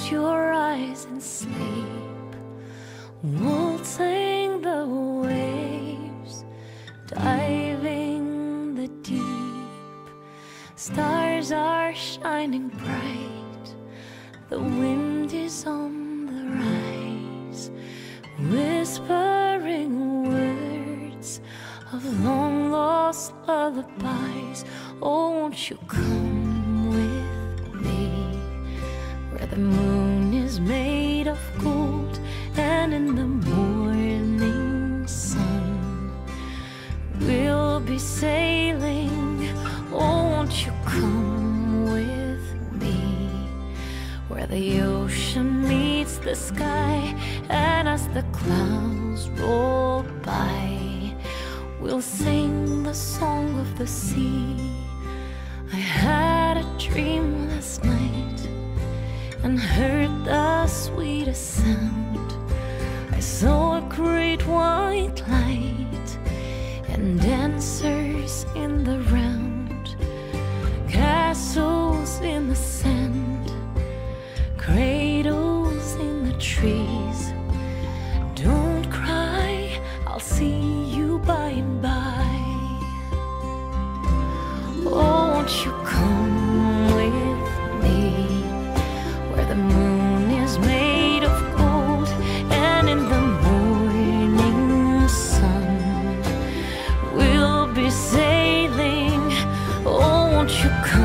Close your eyes and sleep. Waltzing the waves, diving the deep. Stars are shining bright. The wind is on the rise, whispering words of long lost lullabies. Oh, won't you come of gold and in the morning sun we'll be sailing? Won't you come with me where the ocean meets the sky and as the clouds roll by we'll sing the song of the sea. and heard the sweetest sound. I saw a great white light and dancers in the round, castles in the sand, cradles in the trees. Don't cry, I'll see you by and by. could